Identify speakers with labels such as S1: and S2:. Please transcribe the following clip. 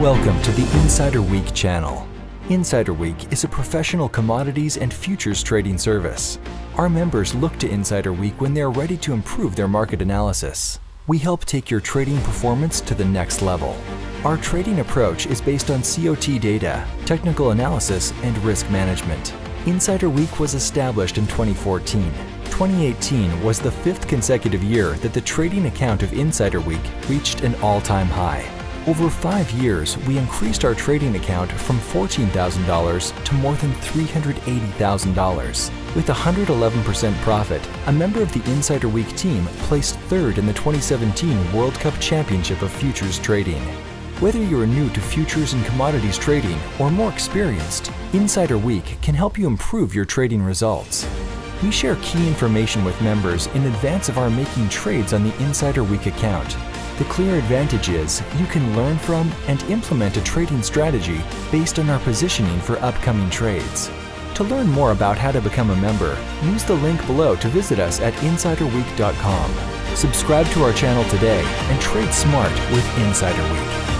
S1: Welcome to the Insider Week channel. Insider Week is a professional commodities and futures trading service. Our members look to Insider Week when they are ready to improve their market analysis. We help take your trading performance to the next level. Our trading approach is based on COT data, technical analysis, and risk management. Insider Week was established in 2014. 2018 was the fifth consecutive year that the trading account of Insider Week reached an all-time high. Over five years, we increased our trading account from $14,000 to more than $380,000. With 111% profit, a member of the Insider Week team placed third in the 2017 World Cup Championship of Futures Trading. Whether you are new to futures and commodities trading or more experienced, Insider Week can help you improve your trading results. We share key information with members in advance of our making trades on the Insider Week account. The clear advantage is you can learn from and implement a trading strategy based on our positioning for upcoming trades. To learn more about how to become a member, use the link below to visit us at insiderweek.com. Subscribe to our channel today and trade smart with Insider Week.